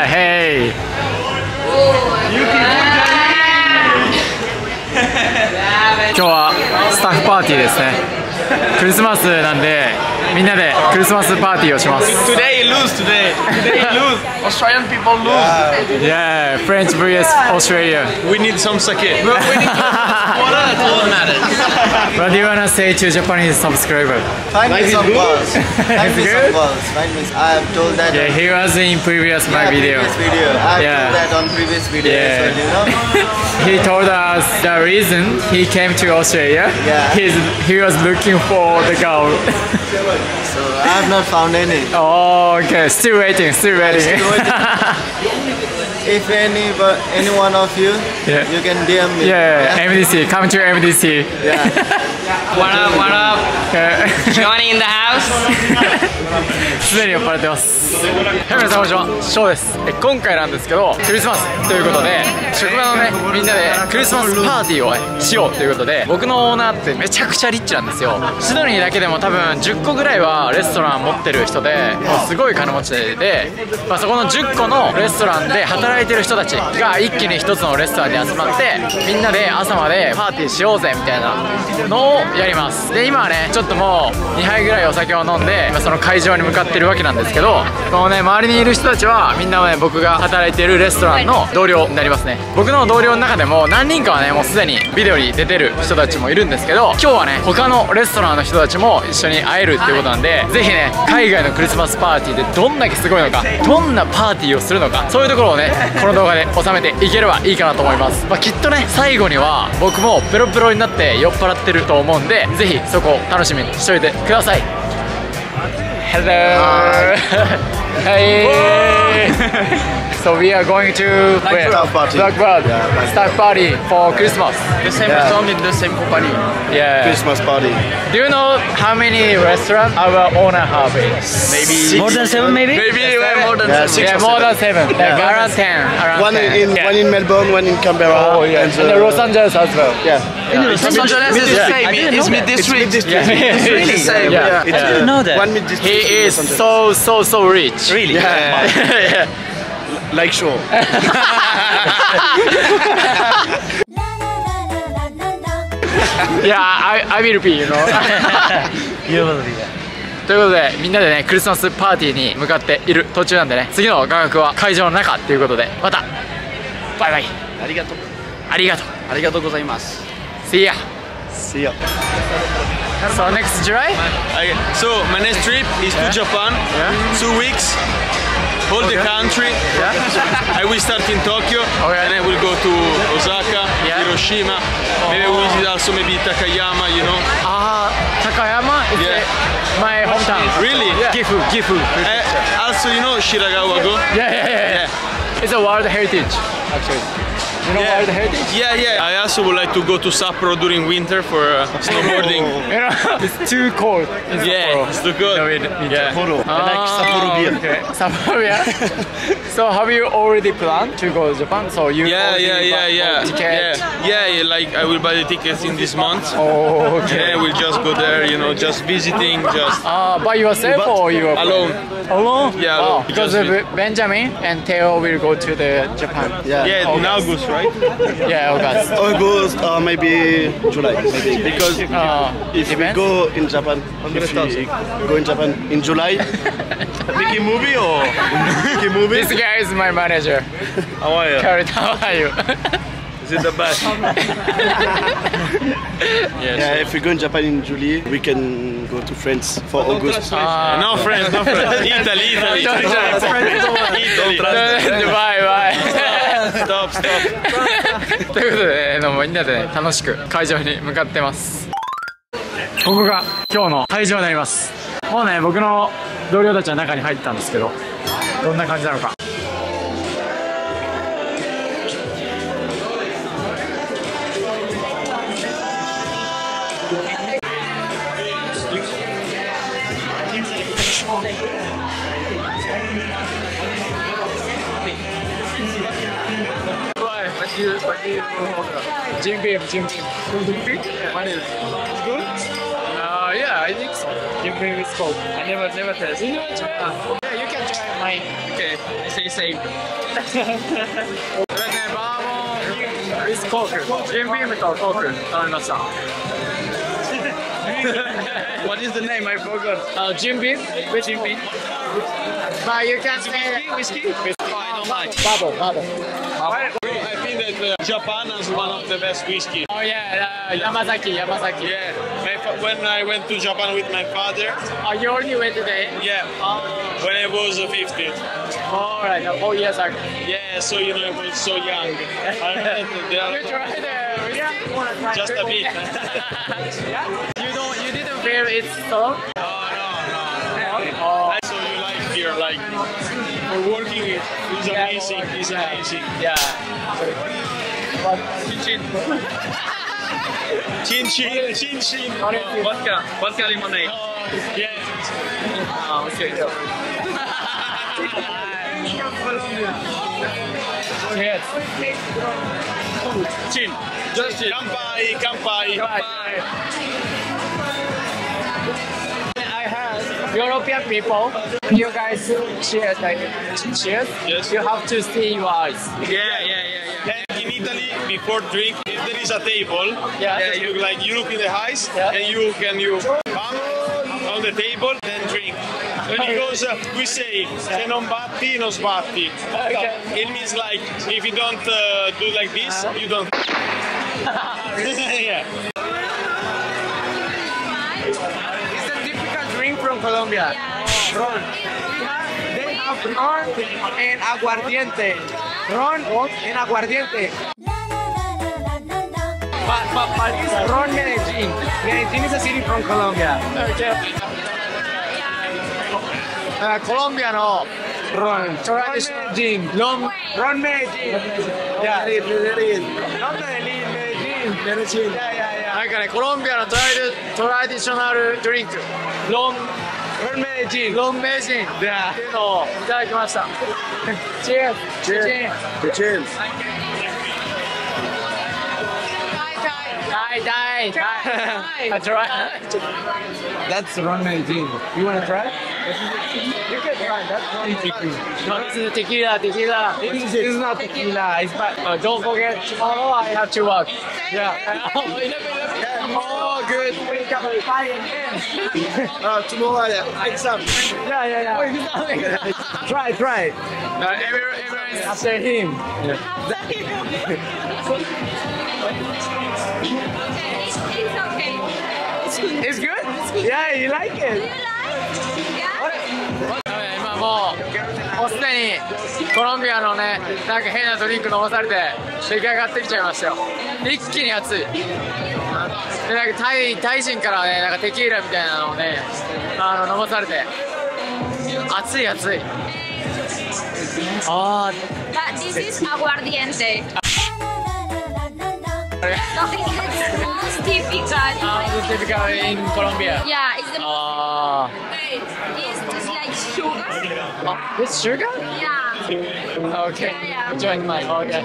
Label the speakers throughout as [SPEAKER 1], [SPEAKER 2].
[SPEAKER 1] はい、ヘイ今日はスタッフパーティーですね。クリスマスなんでみんなでクリスマスパーティーをします
[SPEAKER 2] Today lose today. Today lose. Australian people lose.
[SPEAKER 1] Yeah, French vs Australia
[SPEAKER 2] We need some sake. We need water. That's all that matters.
[SPEAKER 1] What do you wanna say to Japanese subscriber?
[SPEAKER 3] Find me some balls. Find me
[SPEAKER 1] good?
[SPEAKER 3] some balls. Find me. I have told that
[SPEAKER 1] Yeah,
[SPEAKER 3] on
[SPEAKER 1] he was in previous my video
[SPEAKER 3] previous video. I have
[SPEAKER 1] Yeah.
[SPEAKER 3] told that on previous video
[SPEAKER 1] Yeah.
[SPEAKER 3] as well. You know.
[SPEAKER 1] He told us the reason he came to Australia
[SPEAKER 3] Yeah.
[SPEAKER 1] He's, he was looking for the girl
[SPEAKER 3] so I have not found any.
[SPEAKER 1] Oh, okay, still waiting, still waiting
[SPEAKER 3] Still waiting. If any, but any one of you,
[SPEAKER 1] Yeah.
[SPEAKER 3] you can DM me.
[SPEAKER 1] Yeah, MDC, come to MDC
[SPEAKER 3] Yeah.
[SPEAKER 4] What up, what up? Johnny in the house?
[SPEAKER 1] すでに酔っ払ってますはい皆さんこんにちはショーですえ今回なんですけどクリスマスということで職場のねみんなでクリスマスパーティーをねしようということで僕のオーナーってめちゃくちゃリッチなんですよシドニーだけでも多分10個ぐらいはレストラン持ってる人ですごい金持ちで、まあ、そこの10個のレストランで働いてる人たちが一気に一つのレストランに集まってみんなで朝までパーティーしようぜみたいなのをやります。で今はねちょっともう2杯ぐらいお酒を飲んで今その会場に向かってるわけなんですけどこのね周りにいる人たちはみんなはね僕が働いてるレストランの同僚になりますね。僕の同僚の中でも何人かはねもうすでにビデオに出てる人たちもいるんですけど今日はね他のレストランの人たちも一緒に会えるっていうことなんでぜひね海外のクリスマスパーティーでどんだけすごいのかどんなパーティーをするのかそういうところをねこの動画で収めていければいいかなと思います、まあ、きっとね最後には僕もペロペロになって酔っ払ってると思うんでぜひそこを楽しみにしといてください。Hello. Hey So we are going to where?
[SPEAKER 3] Staff party.
[SPEAKER 1] Blackbird Staff party for Christmas
[SPEAKER 2] The same
[SPEAKER 3] Yeah.
[SPEAKER 2] restaurant in the same company.
[SPEAKER 1] Yeah
[SPEAKER 3] Christmas party.
[SPEAKER 1] Do you know how many restaurants our owner have?
[SPEAKER 2] Maybe
[SPEAKER 4] More than seven, maybe?
[SPEAKER 2] maybe we're more than
[SPEAKER 3] Yeah,
[SPEAKER 2] seven.
[SPEAKER 3] six
[SPEAKER 1] Yeah, more than
[SPEAKER 3] seven.
[SPEAKER 1] seven. Like around ten. Around
[SPEAKER 5] One
[SPEAKER 1] 10.
[SPEAKER 5] in
[SPEAKER 1] yeah.
[SPEAKER 5] one in Melbourne, one in Canberra.
[SPEAKER 1] Oh yeah, and,
[SPEAKER 5] uh,
[SPEAKER 1] the Los Angeles as well.
[SPEAKER 5] yeah.
[SPEAKER 2] Los Angeles is the same. It's mid district.
[SPEAKER 1] Yeah,
[SPEAKER 2] Really?
[SPEAKER 1] yeah, yeah.
[SPEAKER 5] It's
[SPEAKER 1] yeah.
[SPEAKER 4] know that.
[SPEAKER 5] One mid district.
[SPEAKER 1] He is so so so rich.
[SPEAKER 4] Really?
[SPEAKER 5] Yeah.
[SPEAKER 1] Yeah.
[SPEAKER 5] like show.
[SPEAKER 1] Yeah, I I will be, you know.
[SPEAKER 4] You will be there.
[SPEAKER 1] ということでみんなでねクリスマスパーティーに向かっている途中なんでね次の画角は会場の中っていうことでまたバイバイ
[SPEAKER 5] ありがとう。
[SPEAKER 1] ありがとう
[SPEAKER 5] ありがとうございます。
[SPEAKER 1] See ya
[SPEAKER 5] See ya.
[SPEAKER 1] So next July
[SPEAKER 2] Okay, So my next trip is to Japan.
[SPEAKER 1] Yeah.
[SPEAKER 2] Two weeks. Whole the country.
[SPEAKER 1] Yeah
[SPEAKER 2] I will start in Tokyo
[SPEAKER 1] Okay.
[SPEAKER 2] and I will go to Osaka,
[SPEAKER 1] Yeah.
[SPEAKER 2] Hiroshima. Maybe we will visit also maybe Takayama, you know.
[SPEAKER 1] Ah, Takayama is
[SPEAKER 2] Yeah.
[SPEAKER 1] uh, my hometown
[SPEAKER 2] Really?
[SPEAKER 1] Yeah. Gifu Gifu
[SPEAKER 2] Uh, also, you know Shirakawa-go?
[SPEAKER 1] Yeah, yeah, yeah, yeah. It's a world heritage, actually. You know world heritage?
[SPEAKER 2] Yeah, yeah. I also would like to go to Sapporo during winter for uh, snowboarding.
[SPEAKER 1] You know, it's too cold in
[SPEAKER 2] yeah,
[SPEAKER 1] Sapporo.
[SPEAKER 2] it's too cold.
[SPEAKER 1] No, wait, wait.
[SPEAKER 2] Yeah.
[SPEAKER 5] Sapporo. I like Sapporo beer.
[SPEAKER 1] Okay. Sapporo beer. so have you already planned to go to Japan? So you
[SPEAKER 2] Yeah,
[SPEAKER 1] already
[SPEAKER 2] yeah, yeah, yeah.
[SPEAKER 1] Ticket.
[SPEAKER 2] Yeah, yeah, yeah, like I will buy the tickets in this month.
[SPEAKER 1] Oh,
[SPEAKER 2] And
[SPEAKER 1] okay.
[SPEAKER 2] I will just go there, you know, just visiting, just
[SPEAKER 1] Uh, by yourself or you are
[SPEAKER 2] alone.
[SPEAKER 1] Alone?
[SPEAKER 2] Yeah,
[SPEAKER 1] Wow.
[SPEAKER 2] alone.
[SPEAKER 1] Because of Benjamin and Theo will go to the Japan.
[SPEAKER 5] Yeah.
[SPEAKER 2] Yeah, in August, right?
[SPEAKER 1] Yeah, August.
[SPEAKER 5] August or maybe July, maybe because
[SPEAKER 1] Uh,
[SPEAKER 5] if we go in Japan, if we go in Japan in July,
[SPEAKER 2] Mickey movie or Mickey movie?
[SPEAKER 1] This guy is my manager.
[SPEAKER 2] How are you?
[SPEAKER 1] Kurt, how are you?
[SPEAKER 2] Is it the best?
[SPEAKER 5] yeah, if we go in Japan in July, we can go to France for August.
[SPEAKER 1] Uh,
[SPEAKER 2] No France, no France. Italy, Italy.
[SPEAKER 1] Don't try.
[SPEAKER 2] Italy.
[SPEAKER 1] スト
[SPEAKER 2] ップストップ
[SPEAKER 1] ということで、みんなでね、楽しく会場に向かってます。ここが今日の会場になります。もうね、僕の同僚たちは中に入ったんですけど、どんな感じなのか。Jim Beam, Jim Beam. Jim beef? What is It's good? Uh, yeah, I think so. Jim Beam is cold. I never, never tasted. You never try. Uh, yeah, you can
[SPEAKER 4] try mine. Okay, say same.
[SPEAKER 1] It's cocker. Jim Beam is cocker. Uh,
[SPEAKER 2] what is the name? I forgot.
[SPEAKER 1] Uh, Jim Beam? Which Jim Beam? But you can't say
[SPEAKER 2] whiskey. Whiskey? Whiskey? Oh, I don't like.
[SPEAKER 1] Bubble, bubble.
[SPEAKER 2] bubble that uh, Japan has one of the best whiskey.
[SPEAKER 1] Oh yeah, uh, Yamazaki, Yamazaki.
[SPEAKER 2] Yeah, my fa- when I went to Japan with my father,
[SPEAKER 1] Oh, you already went today?
[SPEAKER 2] yeah, when I was uh, 15.
[SPEAKER 1] All right, uh, four years ago.
[SPEAKER 2] Yeah, so you know, I was so young. I,
[SPEAKER 1] You tried it. Yeah.
[SPEAKER 2] just a bit.
[SPEAKER 1] You don't, you didn't feel it's strong?
[SPEAKER 2] no, no, no.
[SPEAKER 1] Oh,
[SPEAKER 2] So you like here, like for working, it. it is amazing. It's amazing.
[SPEAKER 1] yeah.
[SPEAKER 2] Chin chin, chin chin. Vodka, vodka lemonade. Oh, yeah.
[SPEAKER 1] Oh, okay. Yes.
[SPEAKER 2] Chin. Just chin. Kampai, kampai.
[SPEAKER 1] I heard European people, you guys cheers, like cheers.
[SPEAKER 2] Yes.
[SPEAKER 1] You have to see your eyes.
[SPEAKER 2] Yeah, yeah, yeah, yeah. And in Italy, before drink, if there is a table,
[SPEAKER 1] Yeah.
[SPEAKER 2] yeah, you like you look in the eyes,
[SPEAKER 1] Yeah.
[SPEAKER 2] and you can you bang on the table, then drink. And because uh, we say se non batti, non sbatti.
[SPEAKER 1] Okay.
[SPEAKER 2] It means like if you don't uh, do like this, you don't. yeah.
[SPEAKER 1] Colombia. Ron. Ron en aguardiente. Ron en aguardiente. Pa pa Ron Medellín. Medellín is a city from Colombia. Uh, Colombia no. Ron. Ron Medellín. Ron, Ron Medellín. Yeah. Medellín. Medellín, Medellín. Medellín. Yeah, yeah. Okay, Colombian traditional drink. Long Ron Medellin. ンっていうのをいただきました。チェーン。チェー
[SPEAKER 3] ン。
[SPEAKER 1] チェーン。はい、はい。Try. That's ron medellin. You wanna try? You can try. That's ron medellin. No, this is tequila, tequila. This is not tequila. It's but uh, don't forget tomorrow I have to work. Yeah. Oh, good.
[SPEAKER 3] Uh, tomorrow, uh, exam.
[SPEAKER 1] Yeah, yeah, yeah. try, try. Uh, everyone, everyone is after him.
[SPEAKER 6] It's, it's okay.
[SPEAKER 1] It's good? Yeah, you like it. 今もう、もうすでにコロンビアのね、なんか変なドリンク飲まされて、出来上がってきちゃいましたよ。一気に熱い。で、なんかタイ、タイ人からね、なんかテキーラみたいなのをね、あの、飲まされて、熱い熱い。あ
[SPEAKER 6] But this is aguardiente. Sorry.
[SPEAKER 1] Ah, Nothing. It's the most deep. Um, in Colombia.
[SPEAKER 6] Yeah, it's the.
[SPEAKER 1] Uh,
[SPEAKER 6] it's just like sugar.
[SPEAKER 1] Uh, sugar?
[SPEAKER 6] Yeah.
[SPEAKER 1] Okay.
[SPEAKER 6] Yeah, yeah.
[SPEAKER 1] Join my Okay.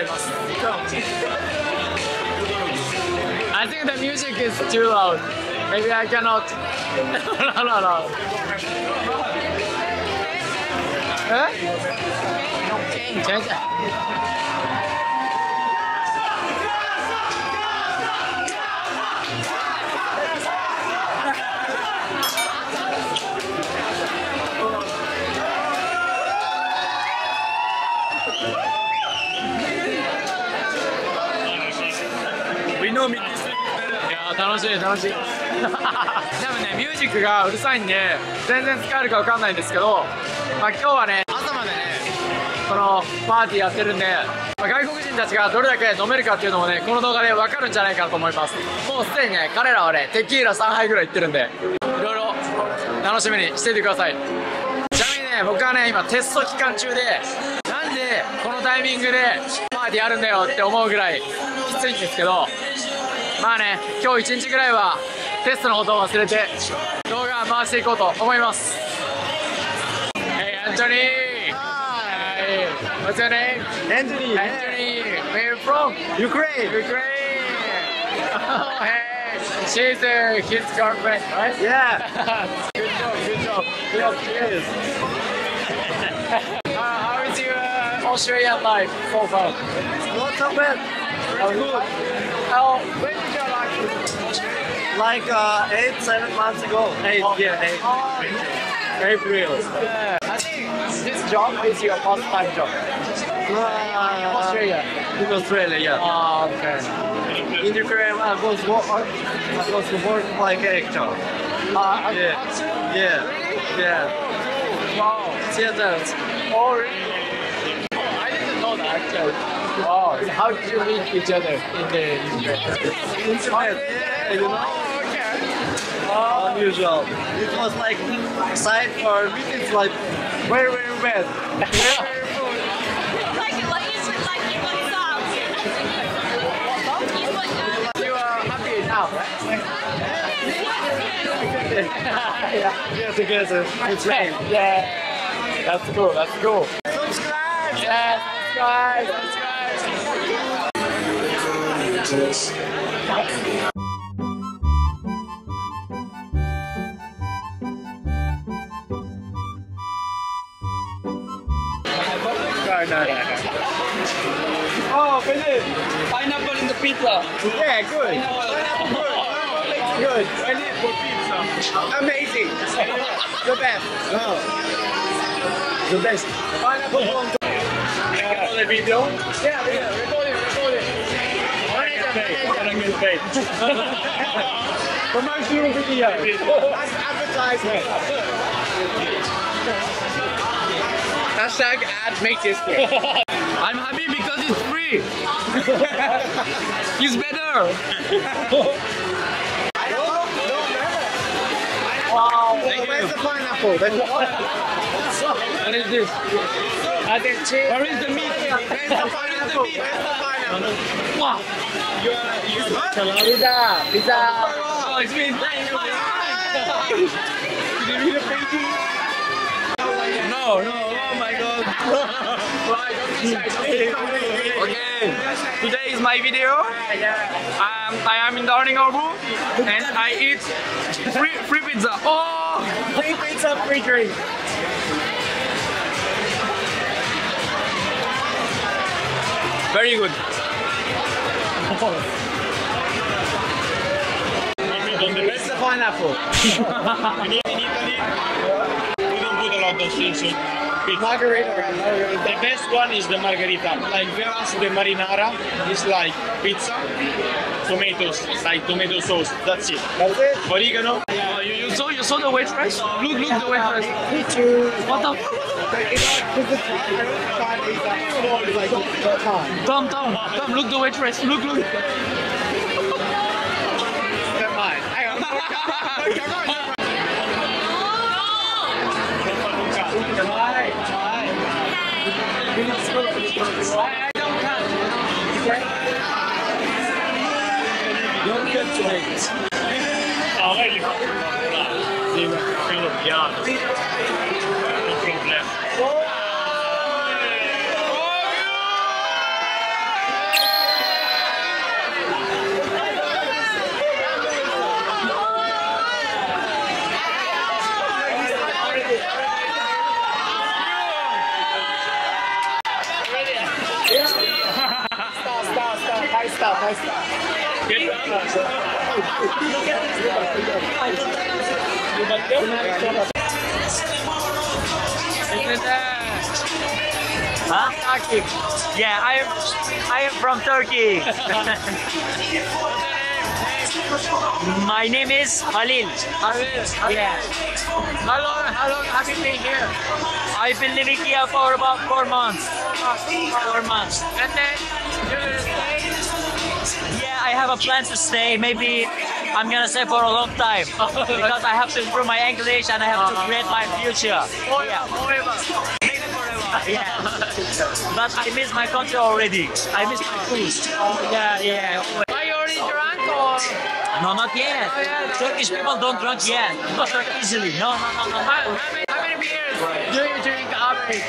[SPEAKER 1] ります I think the music is too loud Maybe I cannot No, no, no Eh? 違 楽しい楽しい。多分ねミュージックがうるさいんで全然使えるかわかんないんですけどまあ今日はね朝までねこのパーティーやってるんで、まあ外国人たちがどれだけ飲めるかっていうのもねこの動画で分かるんじゃないかなと思います。もうすでにね彼らはねテキーラ3杯ぐらいいってるんでいろいろ楽しみにしていてください。ちなみにね僕はね今テスト期間中でなんでこのタイミングでパーティーあるんだよって思うぐらいきついんですけどまあね今日一日ぐらいはテストのことを忘れて動画回していこうと思います Hey Anthony Hi What's your name?
[SPEAKER 3] Anthony,
[SPEAKER 1] Anthony Where you from?
[SPEAKER 3] Ukraine.
[SPEAKER 1] Ukraine Oh hey She's uh, his girlfriend right?
[SPEAKER 3] Yeah.
[SPEAKER 1] good job good job
[SPEAKER 3] Yeah, cheers.
[SPEAKER 1] uh, How is your uh, Australian life so far?
[SPEAKER 3] Not so bad.
[SPEAKER 1] How good? How, when did you like
[SPEAKER 3] Like uh, eight, seven months ago. Eight, yeah, eight.
[SPEAKER 1] Oh,
[SPEAKER 3] April.
[SPEAKER 1] yeah. I think this job is your first time job.
[SPEAKER 3] Uh,
[SPEAKER 1] Australia.
[SPEAKER 3] In Australia, yeah.
[SPEAKER 1] Oh, okay.
[SPEAKER 3] In Ukraine, I was wo- I was working like actor.
[SPEAKER 1] Uh,
[SPEAKER 3] Yeah. Yeah. Yeah.
[SPEAKER 1] Wow.
[SPEAKER 3] Theater.
[SPEAKER 1] Oh, really? Oh, I didn't know that actually. Wow. So how did you meet each other in the Ukraine?
[SPEAKER 3] Internet. Yeah, you know.
[SPEAKER 1] Oh, okay.
[SPEAKER 3] Unusual. It was like side for me. It's like very, very bad.
[SPEAKER 6] Like, like, you should like, you put songs. You put,
[SPEAKER 1] You are happy now, right? yeah.
[SPEAKER 3] Yeah, together. It's rain.
[SPEAKER 1] Yeah. That's cool. That's cool.
[SPEAKER 3] Subscribe.
[SPEAKER 1] Yeah. Subscribe. Subscribe.
[SPEAKER 3] Oh, Philip.
[SPEAKER 4] Pineapple in the pizza.
[SPEAKER 3] Yeah, good. Good. I need for pizza. Amazing. The best. Oh. No. The best. Pineapple on
[SPEAKER 2] On the video?
[SPEAKER 1] Yeah. Yeah. Recording.
[SPEAKER 3] Promotional video. That's advertisement.
[SPEAKER 1] Hashtag ad make this
[SPEAKER 4] I'm happy because it's free. it's better.
[SPEAKER 3] Where's the pineapple?
[SPEAKER 1] What is this?
[SPEAKER 4] Where is the meat?
[SPEAKER 3] Where's the pineapple? Where's the pineapple?
[SPEAKER 4] Wow.
[SPEAKER 1] Pizza. Pizza.
[SPEAKER 4] Oh, it's me. No, no. Oh my god. Okay. Today is my video. Um, I am in dining room and I eat free free pizza. Oh.
[SPEAKER 3] Free pizza, free drink.
[SPEAKER 4] Very good.
[SPEAKER 3] Where's the pineapple?
[SPEAKER 2] In, in Italy, we don't put a lot of things on pizza.
[SPEAKER 3] Margherita.
[SPEAKER 2] The best one is the margherita. Like whereas the marinara is like pizza, tomatoes, like tomato sauce. That's it.
[SPEAKER 3] That's it.
[SPEAKER 2] Oregano.
[SPEAKER 4] You, you saw you saw the waitress? Look look the waitress. What the? Tom Tom Tom look the waitress. Look look.
[SPEAKER 1] I don't count.
[SPEAKER 3] Don't get to it.
[SPEAKER 2] Ah, vai lì.
[SPEAKER 7] Turkey. My name is Halil. Yeah.
[SPEAKER 4] How long, how long have you been here?
[SPEAKER 7] I've been living here for about four months. Four months.
[SPEAKER 4] And then you will stay?
[SPEAKER 7] Yeah, I have a plan to stay. Maybe I'm gonna stay for a long time because I have to improve my English and I have to uh-huh. create my future. Yeah.
[SPEAKER 4] Forever.
[SPEAKER 7] Maybe forever. Yeah. but I miss my country already. I miss my food. Yeah, yeah.
[SPEAKER 4] Are you already drunk or?
[SPEAKER 7] No, not yet. Oh, Turkish people don't drink yet. Not drink easily. No, no, no, no.
[SPEAKER 4] How, how many, how many beers do you drink average?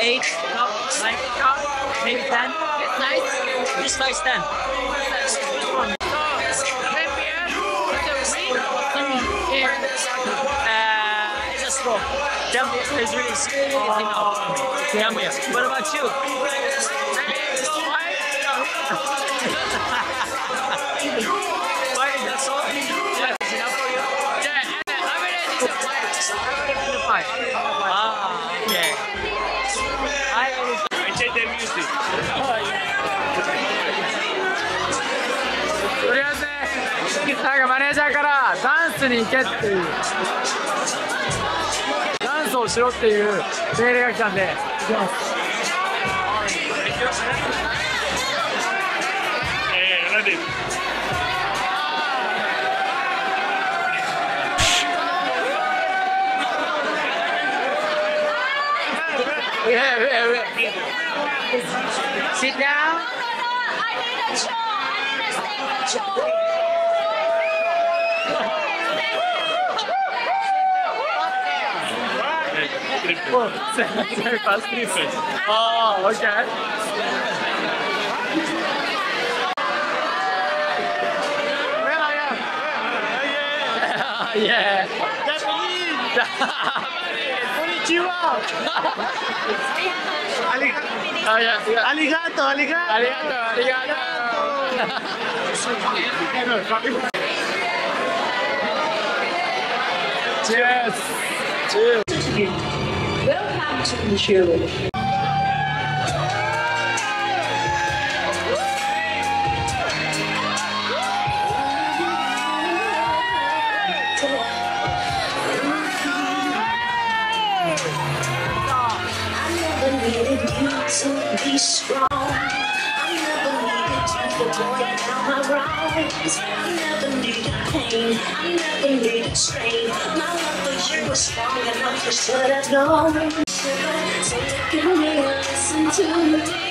[SPEAKER 7] Eight, no, nine, maybe ten.
[SPEAKER 4] It's nice.
[SPEAKER 7] This size ten.
[SPEAKER 4] Marco.
[SPEAKER 7] Damn, it's really scary anything out. Damn, yeah. What about you? Why is that so? Yeah, it's enough for you.
[SPEAKER 4] Yeah, I'm ready to fight. I'm ready to fight.
[SPEAKER 7] Ah, okay. I always.
[SPEAKER 2] I change the music.
[SPEAKER 4] To りあえず、マネージャーからダンスに行けっていう。スをしろっていう命令が来たんで、行きます。
[SPEAKER 2] Eh, ready.
[SPEAKER 4] Yeah, yeah, yeah. Sit down.
[SPEAKER 6] different. Oh,
[SPEAKER 4] very fast okay. yeah. Japanese. Konnichiwa. Oh, yeah, yeah.
[SPEAKER 3] Arigato, arigato.
[SPEAKER 4] Arigato, arigato. Cheers.
[SPEAKER 8] Cheers. Cheers. Needed you to be strong. I never needed you to boil down my wrongs. I never needed pain. I never needed strain. My love for you was strong enough to should have known. So look at me and listen to me.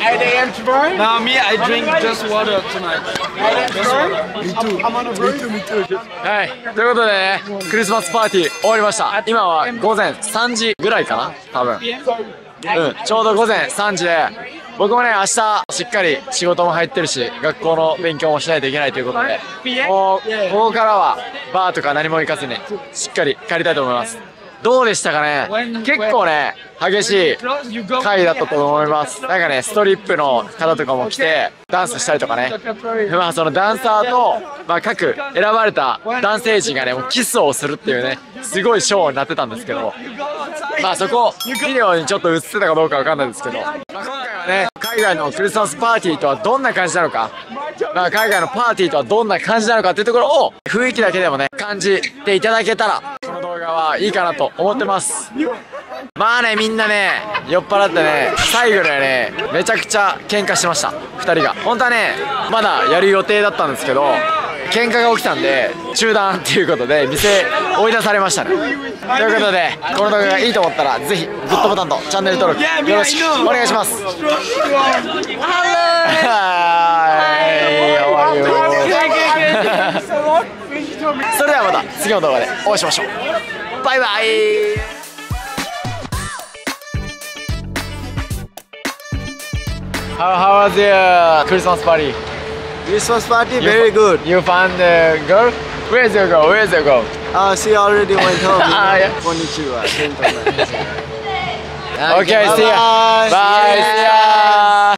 [SPEAKER 5] Now me, I drink just water tonight. Just water. Me too. I'm on a break. Me too, me too.
[SPEAKER 1] はい。ということでね、クリスマスパーティー終わりました。今は午前3時ぐらいかな？多分。うん。ちょうど午前3時で、僕もね、明日しっかり仕事も入ってるし、学校の勉強もしないといけないということで、もう、ここからはバーとか何も行かずに、しっかり帰りたいと思います。どうでしたかね？結構ね、激しい回だったと思います。なんかね、ストリップの方とかも来て、ダンスしたりとかね。まあそのダンサーと、まあ各選ばれた男性陣がね、もうキスをするっていうね、すごいショーになってたんですけど、まあそこ、ビデオにちょっと映ってたかどうかわかんないですけど、まあ今回はね、海外のクリスマスパーティーとはどんな感じなのか、まあ海外のパーティーとはどんな感じなのかっていうところを、雰囲気だけでもね、感じていただけたら、この動画はいいかなと思ってます。まあねみんなね酔っ払ってね最後でね。めちゃくちゃ喧嘩してました。2人が。本当はねまだやる予定だったんですけど喧嘩が起きたんで中断っていうことで店追い出されましたね。ということでこの動画がいいと思ったらぜひグッドボタンとチャンネル登録よろしくお願いします。はい。それではまた次の動画でお会い。しましょうバイバイ How, how was your Christmas party?
[SPEAKER 3] Christmas party, very good.
[SPEAKER 1] You found the girl? Where's your girl? Where's your girl?
[SPEAKER 3] Uh, she already went home.
[SPEAKER 1] Ah, yeah.
[SPEAKER 3] Konnichiwa. Gentlemen.
[SPEAKER 1] Okay, see ya.
[SPEAKER 3] Bye-bye.
[SPEAKER 1] Bye. See ya.